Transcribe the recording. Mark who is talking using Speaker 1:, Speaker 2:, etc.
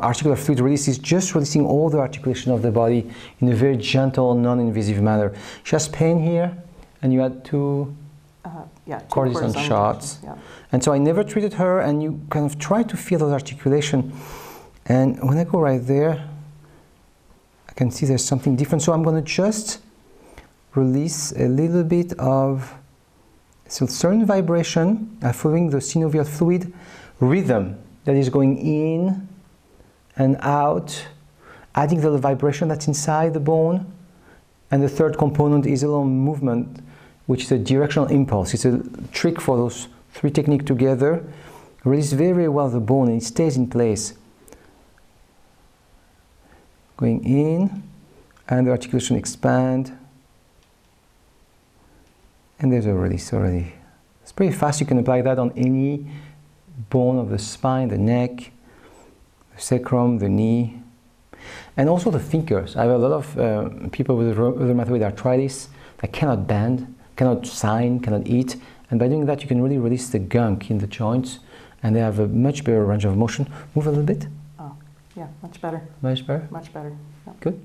Speaker 1: Articular fluid release is just releasing all the articulation of the body in a very gentle, non-invasive manner. She has pain here, and you had two
Speaker 2: Uh, yeah, two
Speaker 1: cortisone shots.
Speaker 2: Yeah.
Speaker 1: And so I never treated her, and you kind of try to feel that articulation. And when I go right there, I can see there's something different. So I'm going to just release a little bit of so certain vibration uh, following the synovial fluid rhythm that is going in and out, adding the vibration that's inside the bone. And the third component is a little movement, which is a directional impulse. It's a trick for those three techniques together. Release very, well the bone and it stays in place. Going in, and the articulation expand. And there's a release already. It's pretty fast. You can apply that on any bone of the spine, the neck, sacrum, the knee, and also the fingers. I have a lot of uh, people with rheumatoid arthritis that cannot bend, cannot sign, cannot eat, and by doing that, you can really release the gunk in the joints, and they have a much better range of motion. Move a little bit.
Speaker 2: Oh, yeah, much better,
Speaker 1: Much better.
Speaker 2: much better. Yeah.
Speaker 1: Good.